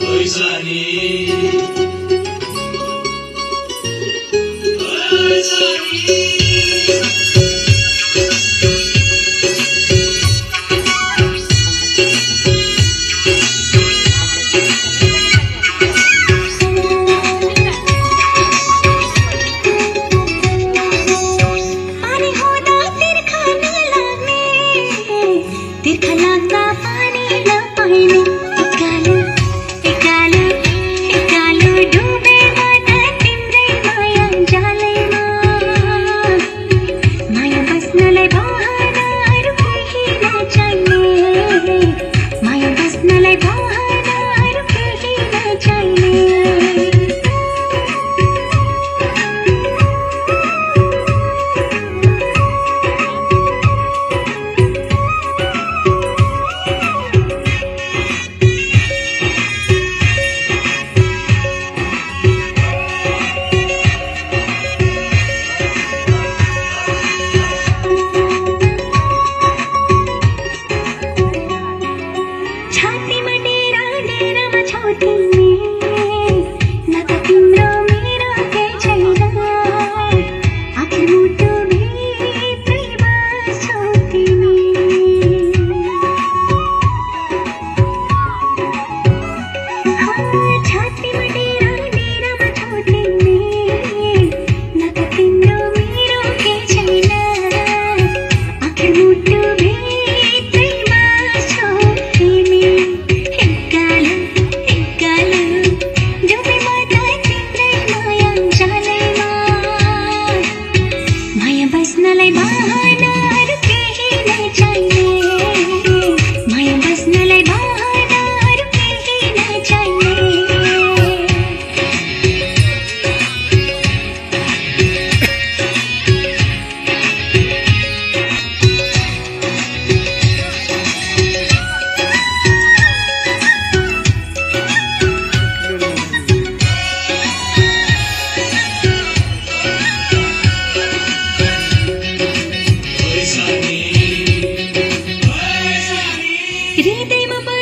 Oisani. Oisani. lên hai हृदय मम